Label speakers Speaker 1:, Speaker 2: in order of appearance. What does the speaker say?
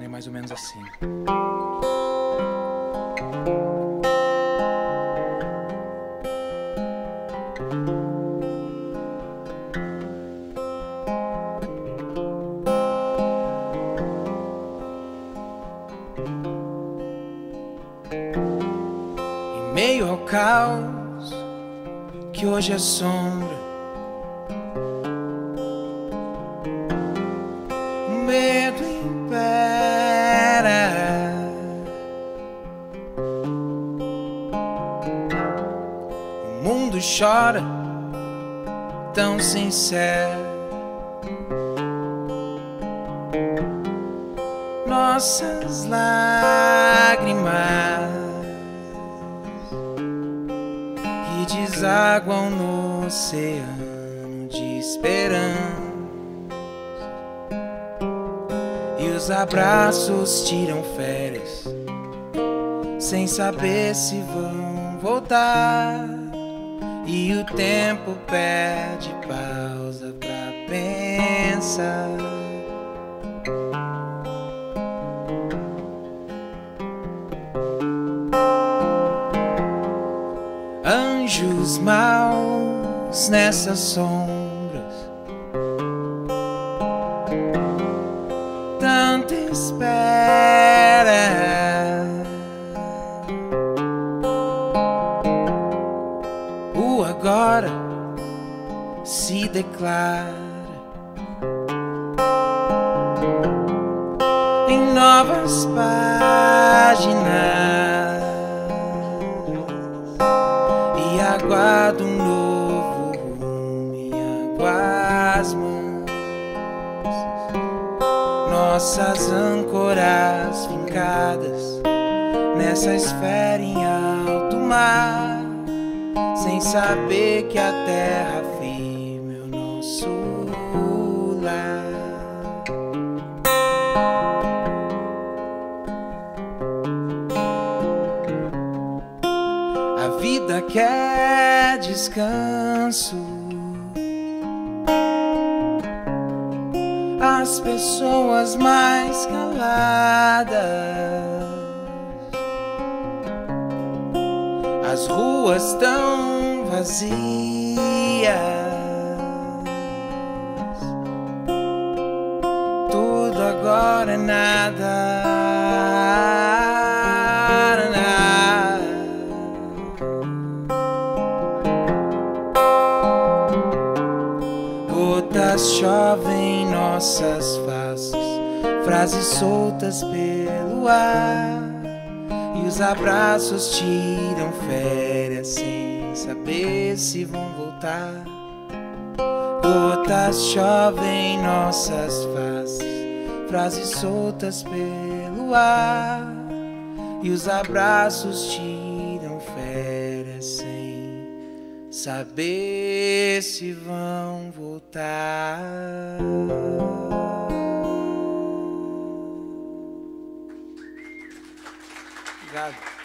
Speaker 1: É mais ou menos assim. Em meio ao caos que hoje é sombra. Medo impera. Mundo chora tão sincero. Nossas lágrimas que desaguam no oceano de esperança. E os abraços tiram férias sem saber se vão voltar. E o tempo pede pausa pra pensar. Anjos maus nessas sombras, tanta espera. Agora se declara em novas páginas e aguardo um novo rumo em águas mansas. Nossas âncoras fincadas nessa esfera em alto mar, sem saber que a terra firme é o nosso lar. A vida quer descanso. As pessoas mais caladas. As ruas tão vazias. Tudo agora é nada. Gotas chovem em nossas faces, frases soltas pelo ar. E os abraços tiram férias sem saber se vão voltar. Gotas chovem em nossas faces, frases soltas pelo ar. E os abraços tiram férias sem saber se vão voltar. Obrigado.